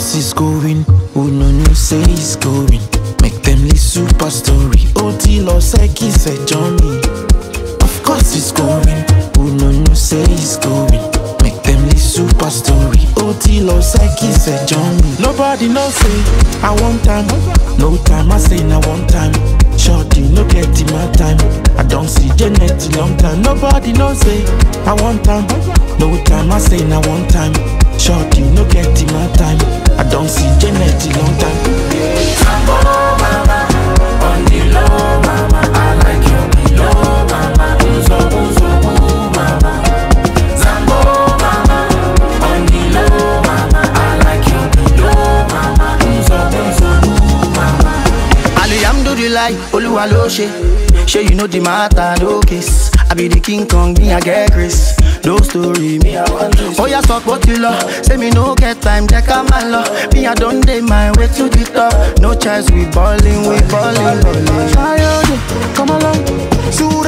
course he's going, no say he's going. Make them live super story. Oti lo seki se Johnny. Of course he's going, who no no say he's going. Make them live super story. Oti lo seki se Johnny. Nobody knows say I want time, no time. I say I want time. Shorty no get in my time. I don't see Janet long time. Nobody knows say I want time, no time. I say I want time. Shorty no get in my time. Alhamdulillah, Oluwa lo ṣe. Ṣé you know the matter, no case. I be the king kong, me I get grace. No story, me I want. Oh yeah, talk what you love. Say me no get time, check out my love. Me I don't day my way to the top. No chance, we ballin', we ballin', ballin'. Come along. Sure,